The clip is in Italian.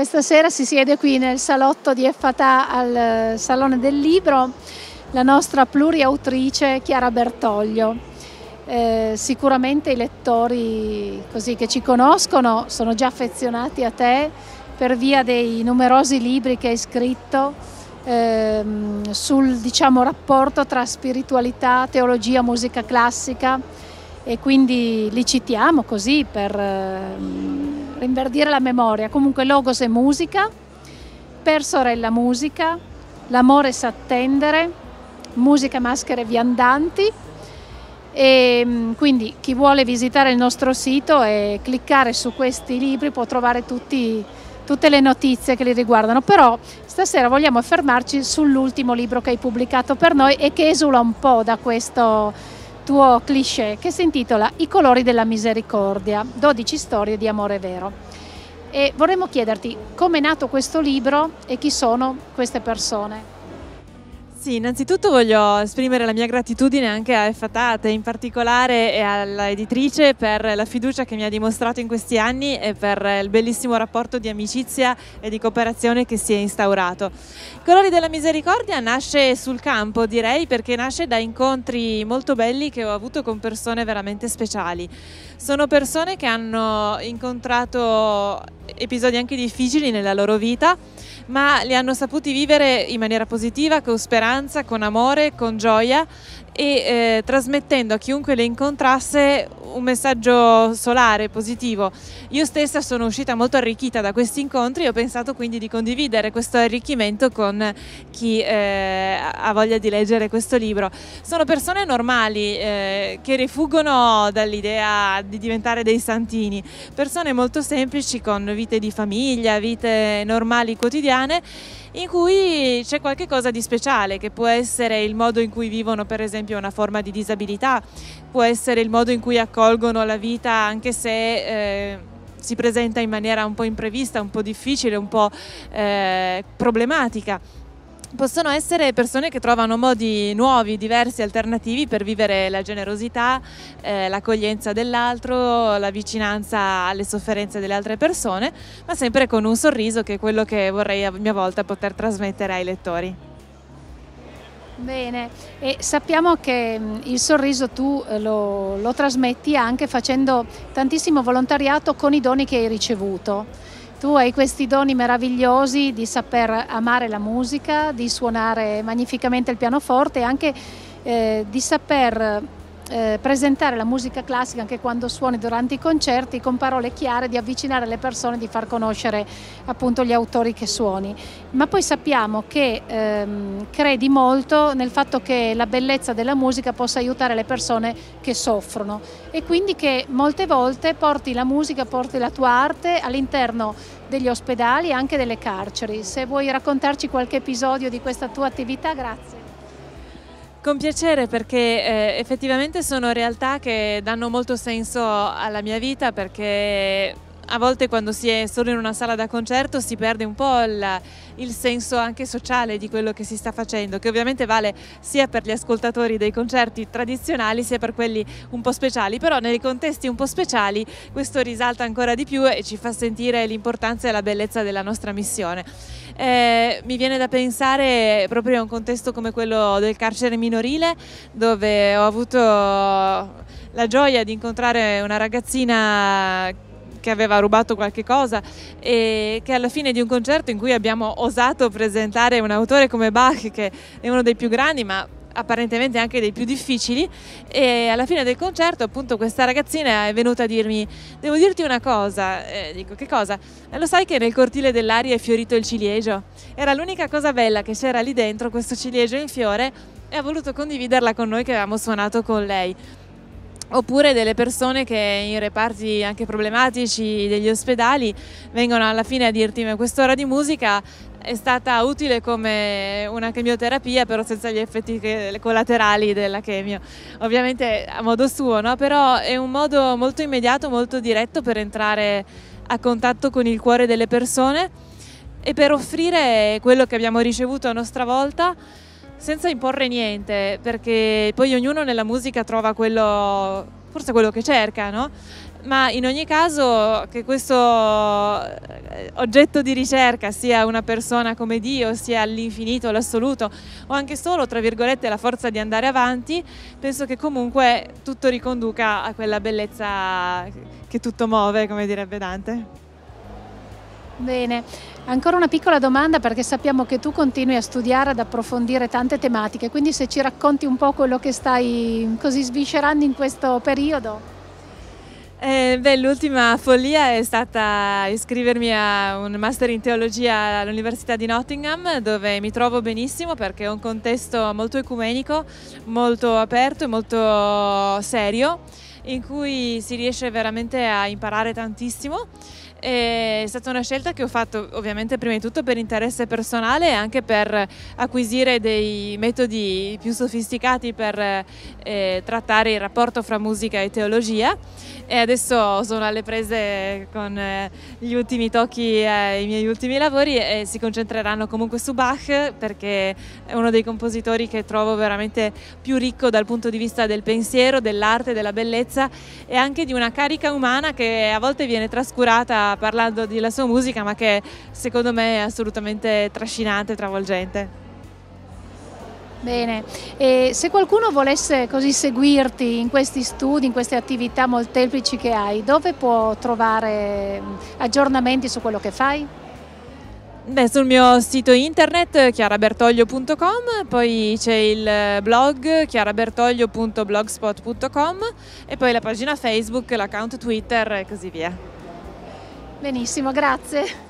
Questa sera si siede qui nel salotto di Effatà al Salone del Libro la nostra pluriautrice Chiara Bertoglio. Eh, sicuramente i lettori così, che ci conoscono sono già affezionati a te per via dei numerosi libri che hai scritto ehm, sul diciamo, rapporto tra spiritualità, teologia, musica classica e quindi li citiamo così per ehm, rinverdire la memoria. Comunque Logos e musica, per sorella musica, l'amore sa attendere, musica maschere viandanti e ehm, quindi chi vuole visitare il nostro sito e cliccare su questi libri può trovare tutti, tutte le notizie che li riguardano, però stasera vogliamo fermarci sull'ultimo libro che hai pubblicato per noi e che esula un po' da questo tuo cliché che si intitola I colori della misericordia, 12 storie di amore vero. E vorremmo chiederti come è nato questo libro e chi sono queste persone. Sì, innanzitutto voglio esprimere la mia gratitudine anche a Fatate in particolare e all'editrice per la fiducia che mi ha dimostrato in questi anni e per il bellissimo rapporto di amicizia e di cooperazione che si è instaurato. Colori della Misericordia nasce sul campo, direi, perché nasce da incontri molto belli che ho avuto con persone veramente speciali. Sono persone che hanno incontrato episodi anche difficili nella loro vita ma li hanno saputi vivere in maniera positiva, con speranza, con amore, con gioia e eh, trasmettendo a chiunque le incontrasse un messaggio solare, positivo. Io stessa sono uscita molto arricchita da questi incontri e ho pensato quindi di condividere questo arricchimento con chi eh, ha voglia di leggere questo libro. Sono persone normali eh, che rifuggono dall'idea di diventare dei santini, persone molto semplici con vite di famiglia, vite normali quotidiane in cui c'è qualcosa di speciale che può essere il modo in cui vivono per esempio una forma di disabilità, può essere il modo in cui accolgono la vita anche se eh, si presenta in maniera un po' imprevista, un po' difficile, un po' eh, problematica possono essere persone che trovano modi nuovi, diversi, alternativi per vivere la generosità, eh, l'accoglienza dell'altro, la vicinanza alle sofferenze delle altre persone, ma sempre con un sorriso che è quello che vorrei a mia volta poter trasmettere ai lettori. Bene, e sappiamo che mm, il sorriso tu eh, lo, lo trasmetti anche facendo tantissimo volontariato con i doni che hai ricevuto. Tu hai questi doni meravigliosi di saper amare la musica, di suonare magnificamente il pianoforte e anche eh, di saper eh, presentare la musica classica anche quando suoni durante i concerti con parole chiare, di avvicinare le persone, di far conoscere appunto gli autori che suoni. Ma poi sappiamo che ehm, credi molto nel fatto che la bellezza della musica possa aiutare le persone che soffrono e quindi che molte volte porti la musica, porti la tua arte all'interno degli ospedali e anche delle carceri. Se vuoi raccontarci qualche episodio di questa tua attività, grazie. Con piacere perché eh, effettivamente sono realtà che danno molto senso alla mia vita perché a volte quando si è solo in una sala da concerto si perde un po' il, il, senso anche sociale di quello che si sta facendo, che ovviamente vale sia per gli ascoltatori dei concerti tradizionali sia per quelli un po' speciali, però nei contesti un po' speciali questo risalta ancora di più e ci fa sentire l'importanza e la bellezza della nostra missione. Eh, mi viene da pensare proprio a un contesto come quello del carcere minorile dove ho avuto la gioia di incontrare una ragazzina che aveva rubato qualche cosa e che alla fine di un concerto in cui abbiamo osato presentare un autore come Bach che è uno dei più grandi ma apparentemente anche dei più difficili e alla fine del concerto appunto questa ragazzina è venuta a dirmi devo dirti una cosa e dico che cosa? E lo sai che nel cortile dell'aria è fiorito il ciliegio era l'unica cosa bella che c'era lì dentro questo ciliegio in fiore e ha voluto condividerla con noi che avevamo suonato con lei oppure delle persone che in reparti anche problematici degli ospedali vengono alla fine a dirti ma quest'ora di musica è stata utile come una chemioterapia però senza gli effetti collaterali della chemio ovviamente a modo suo no? però è un modo molto immediato molto diretto per entrare a contatto con il cuore delle persone e per offrire quello che abbiamo ricevuto a nostra volta senza imporre niente, perché poi ognuno nella musica trova quello forse quello che cerca, no? ma in ogni caso che questo eh, oggetto di ricerca sia una persona come Dio, sia l'infinito, l'assoluto o anche solo, tra virgolette, la forza di andare avanti, penso che comunque tutto riconduca a quella bellezza che tutto muove, come direbbe Dante. Bene, ancora una piccola domanda perché sappiamo che tu continui a studiare, ad approfondire tante tematiche, quindi se ci racconti un po' quello che stai così sviscerando in questo periodo. Eh, beh, l'ultima follia è stata iscrivermi a un master in teologia all'Università di Nottingham, dove mi trovo benissimo perché è un contesto molto ecumenico, molto aperto e molto serio, in cui si riesce veramente a imparare tantissimo. È stata una scelta che ho fatto ovviamente prima di tutto per interesse personale e anche per acquisire dei metodi più sofisticati per eh, trattare il rapporto fra musica e teologia. E adesso sono alle prese con eh, gli ultimi tocchi ai miei ultimi lavori e si concentreranno comunque su Bach perché è uno dei compositori che trovo veramente più ricco dal punto di vista del pensiero, dell'arte, della bellezza e anche di una carica umana che a volte viene trascurata parlando della sua musica, ma che secondo me è assolutamente trascinante e travolgente. Bene, e se qualcuno volesse così seguirti in questi studi, in queste attività molteplici che hai, dove può trovare aggiornamenti su quello che fai? Beh, sul mio sito internet chiarabertoglio.com, poi c'è il blog chiarabertoglio.blogspot.com e poi la pagina Facebook, l'account Twitter e così via. Benissimo, grazie.